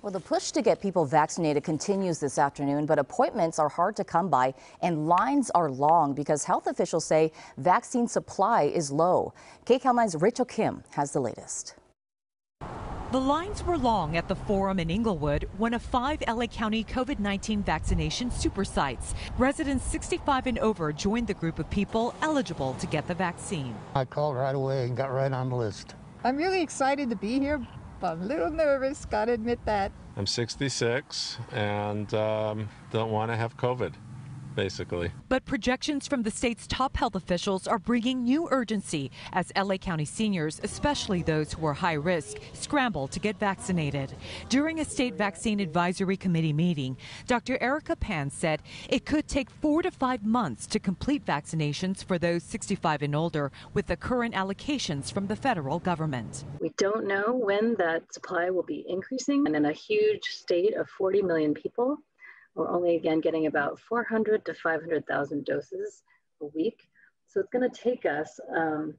Well, the push to get people vaccinated continues this afternoon, but appointments are hard to come by and lines are long because health officials say vaccine supply is low. KCAL 9's Rachel Kim has the latest. The lines were long at the forum in Inglewood, one of five LA County COVID 19 vaccination super sites. Residents 65 and over joined the group of people eligible to get the vaccine. I called right away and got right on the list. I'm really excited to be here, I'm a little nervous, gotta admit that. I'm 66 and um, don't want to have COVID, basically. But projections from the state's top health officials are bringing new urgency as LA County seniors, especially those who are high risk, scramble to get vaccinated. During a state vaccine advisory committee meeting, Dr. Erica Pan said it could take four to five months to complete vaccinations for those 65 and older with the current allocations from the federal government. We don't know when that supply will be increasing, and in a huge state of 40 million people, we're only again getting about 400 to 500,000 doses a week. So it's going to take us, um,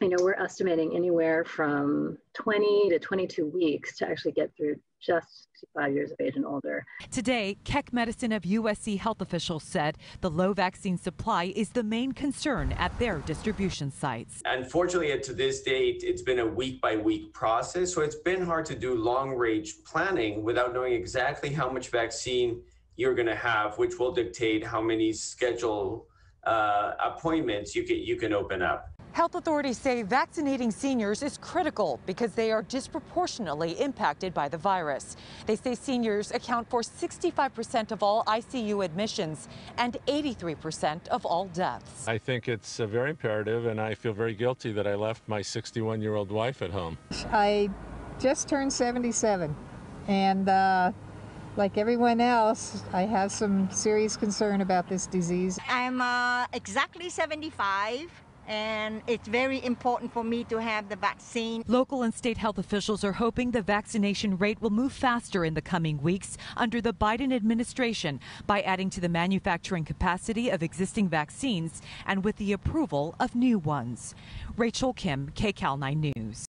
you know, we're estimating anywhere from 20 to 22 weeks to actually get through just 65 years of age and older. Today, Keck Medicine of USC health officials said the low vaccine supply is the main concern at their distribution sites. Unfortunately, to this date, it's been a week by week process, so it's been hard to do long range planning without knowing exactly how much vaccine you're going to have, which will dictate how many schedule uh, appointments you can you can open up. Health authorities say vaccinating seniors is critical because they are disproportionately impacted by the virus. They say seniors account for 65% of all ICU admissions and 83% of all deaths. I think it's uh, very imperative, and I feel very guilty that I left my 61 year old wife at home. I just turned 77, and uh, like everyone else, I have some serious concern about this disease. I'm uh, exactly 75 and it's very important for me to have the vaccine. Local and state health officials are hoping the vaccination rate will move faster in the coming weeks under the Biden administration by adding to the manufacturing capacity of existing vaccines and with the approval of new ones. Rachel Kim, KCAL 9 News.